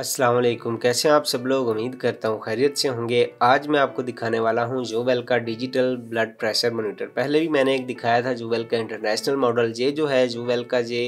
अस्सलाम वालेकुम। कैसे हैं आप सब लोग? उम्मीद करता हूँ खैरियत से होंगे। आज मैं आपको दिखाने वाला हूँ जोवेल का डिजिटल ब्लड प्रेशर मोनीटर पहले भी मैंने एक दिखाया था जोवेल का इंटरनेशनल मॉडल ये जो है जोवेल का ये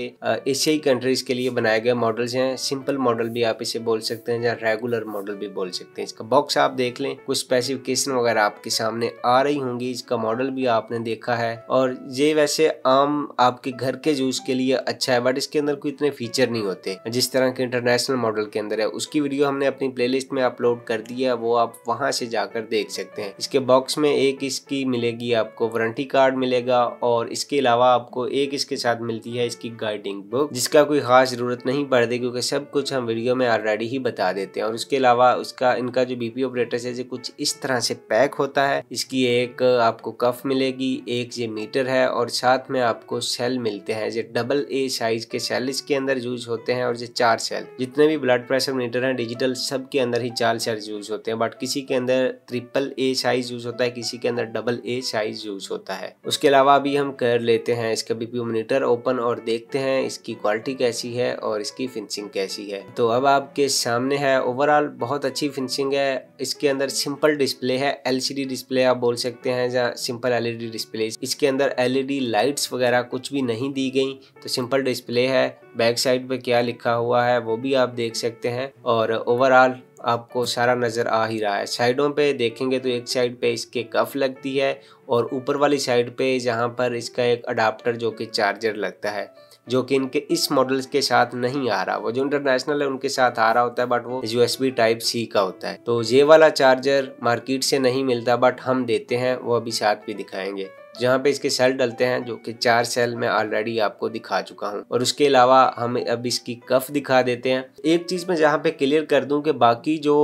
एशियाई कंट्रीज़ के लिए बनाए गए मॉडल्स हैं। सिंपल मॉडल भी आप इसे बोल सकते हैं या रेगुलर मॉडल भी बोल सकते हैं। इसका बॉक्स आप देख लें। कुछ स्पेसिफिकेशन वगैरह आपके सामने आ रही होंगी। इसका मॉडल भी आपने देखा है। और ये वैसे आम आपके घर के यूज़ के लिए अच्छा है बट इसके अंदर कोई इतने फीचर नहीं होते। जिस तरह के इंटरनेशनल मॉडल के अंदर है। उसकी वीडियो हमने अपनी प्लेलिस्ट में अपलोड कर दी है, वो आप वहाँ से जाकर देख सकते हैं। इसके बॉक्स में एक इसकी मिलेगी आपको वारंटी कार्ड मिलेगा और इसके अलावा आपको एक इसके साथ मिलती है इसकी गाइडिंग बुक जिसका कोई खास ज़रूरत नहीं पड़ती क्योंकि सब कुछ हम वीडियो में ऑलरेडी ही बता देते हैं। और उसके अलावा उसका, इनका जो बीपी ऑपरेटर है कुछ इस तरह से पैक होता है, इसकी एक आपको कफ मिलेगी, एक ये मीटर है और साथ में आपको सेल मिलते हैं। जो डबल ए साइज़ के सेल इसके अंदर यूज़ होते हैं और ये चार सेल जितने भी ब्लड प्रेशर मीटर हैं डिजिटल सब के अंदर ही चार साइज़ यूज़ होते हैं, बट किसी के अंदर ट्रिपल ए साइज़ यूज़ होता है, किसी के अंदर डबल ए साइज़ यूज़ होता है। उसके अलावा अभी हम कर लेते हैं, इसका बीपी मोनीटर ओपन और देखते हैं, इसकी क्वालिटी कैसी है और इसकी फिनिशिंग कैसी है। तो अब आपके सामने है ओवरऑल बहुत अच्छी फिनिशिंग है, इसके अंदर सिंपल डिस्प्ले है एलसीडी डिस्प्ले आप बोल सकते हैं, या सिंपल एलईडी डिस्प्ले इसके अंदर एलईडी लाइट्स वगैरह कुछ भी नहीं दी गई तो सिंपल डिस्प्ले है बैक साइड पे क्या लिखा हुआ है, वो भी आप देख सकते हैं। और ओवरऑल आपको सारा नज़र आ ही रहा है। साइडों पे देखेंगे तो एक साइड पे इसके कफ लगती है और ऊपर वाली साइड पे जहाँ पर इसका एक अडाप्टर जो कि चार्जर लगता है, जो कि इनके इस मॉडल्स के साथ नहीं आ रहा। वो जो इंटरनेशनल है, उनके साथ आ रहा होता है बट वो यूएसबी टाइप सी का होता है। तो ये वाला चार्जर मार्केट से नहीं मिलता बट हम देते हैं, वो अभी साथ भी दिखाएँगे। जहाँ पे इसके सेल डलते हैं, जो कि चार सेल में ऑलरेडी आपको दिखा चुका हूँ। और उसके अलावा हम अब इसकी कफ दिखा देते हैं। एक चीज़ मैं जहाँ पे क्लियर कर दूँ कि बाकी जो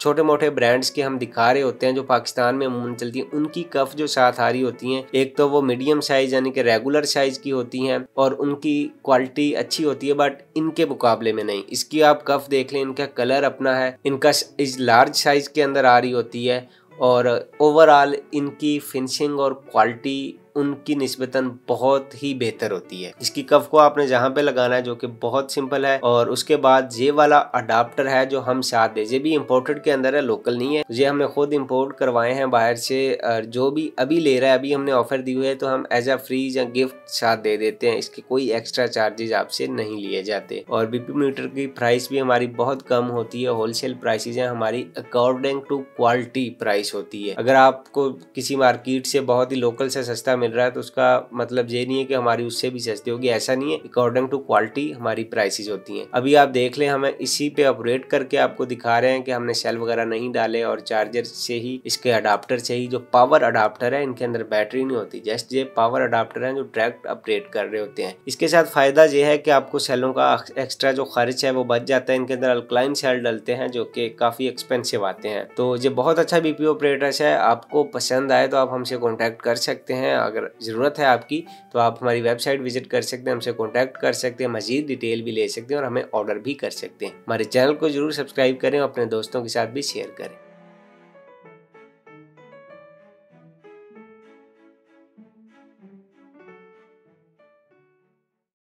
छोटे मोटे ब्रांड्स के हम दिखा रहे होते हैं, जो पाकिस्तान में अमूमन चलती हैं, उनकी कफ जो साथ आ रही होती हैं, एक तो वो मीडियम साइज़ यानी कि रेगुलर साइज़ की होती हैं, और उनकी क्वालिटी अच्छी होती है बट इनके मुकाबले में नहीं। इसकी आप कफ देख लें, इनका कलर अपना है, इनका इस लार्ज साइज़ के अंदर आ रही होती है और ओवरऑल इनकी फिनिशिंग और क्वालिटी उनकी नस्बता बहुत ही बेहतर होती है। इसकी कफ को आपने जहाँ पे लगाना है, जो कि बहुत सिंपल है, और उसके बाद ये वाला अडाप्टर है, जो हम साथ दे, ये भी इम्पोर्टेड के अंदर है लोकल नहीं है। ये हमने खुद इम्पोर्ट करवाए हैं बाहर से, और जो भी अभी ले रहा है, अभी हमने ऑफ़र दी हुई है तो हम एज अ फ्री या गिफ्ट साथ दे देते हैं। इसके कोई एक्स्ट्रा चार्जेज आपसे नहीं लिए जाते। और बीपी मीटर की प्राइस भी हमारी बहुत कम होती है। होलसेल प्राइसेज है, हमारी अकॉर्डिंग टू क्वालिटी प्राइस होती है। अगर आपको किसी मार्केट से बहुत ही लोकल से सस्ता रहा है तो उसका मतलब ये नहीं है कि हमारी उससे भी सस्ती होगी, ऐसा नहीं है। अकॉर्डिंग टू क्वालिटी हमारी प्राइसेस होती हैं। अभी आप देख लें, हमें इसी पे ऑपरेट करके आपको दिखा रहे हैं कि हमने सेल वगैरह नहीं डाले और चार्जर से ही इसके अडाप्टर से ही जो पावर अडाप्टर है, इनके अंदर बैटरी नहीं होती। जस्ट ये पावर अडाप्टर है जो डायरेक्ट अपडेट कर रहे होते हैं। इसके साथ फ़ायदा यह है कि आपको सेलों का एक्स्ट्रा जो खर्च है, वो बच जाता है। इनके अंदर अल्कलाइन सेल डलते हैं, जो कि काफ़ी एक्सपेंसिव आते हैं। तो ये बहुत अच्छा बीपी ऑपरेटर है। आपको पसंद आए तो आप हमसे कॉन्टेक्ट कर सकते हैं। अगर ज़रूरत है आपकी तो आप हमारी वेबसाइट विज़िट कर सकते हैं, हमसे कॉन्टैक्ट कर सकते हैं, मजीद डिटेल भी ले सकते हैं और हमें ऑर्डर भी कर सकते हैं। हमारे चैनल को ज़रूर सब्सक्राइब करें और अपने दोस्तों के साथ भी शेयर करें।